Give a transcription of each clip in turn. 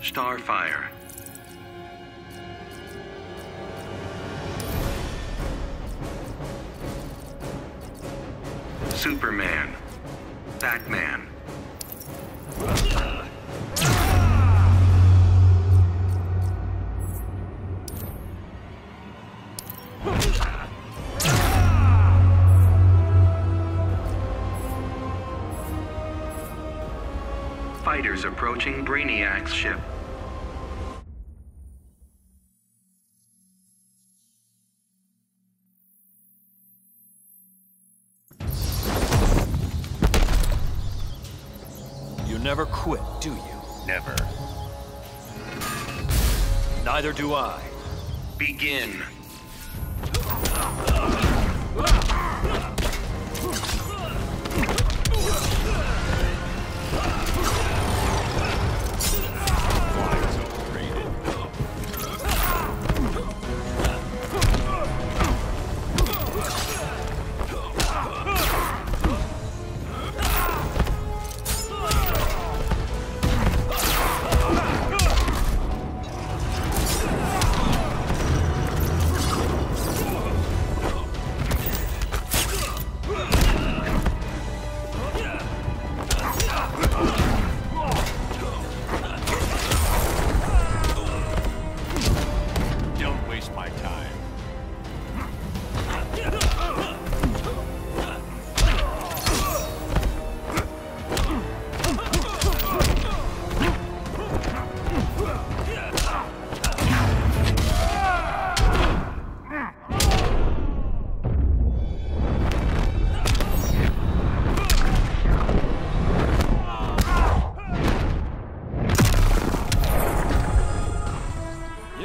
Starfire. Superman. Batman. Fighters approaching Brainiac's ship. You never quit, do you? Never. Neither do I. Begin. Ah!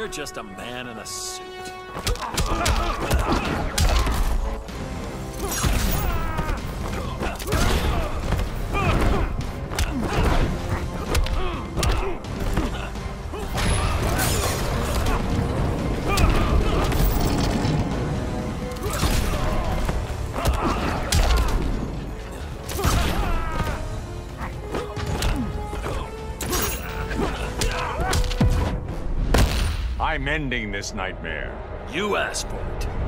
You're just a man in a suit. I'm ending this nightmare. You asked for it.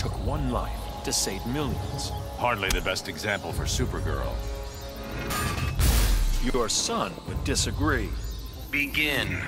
Took one life to save millions. Hardly the best example for Supergirl. Your son would disagree. Begin.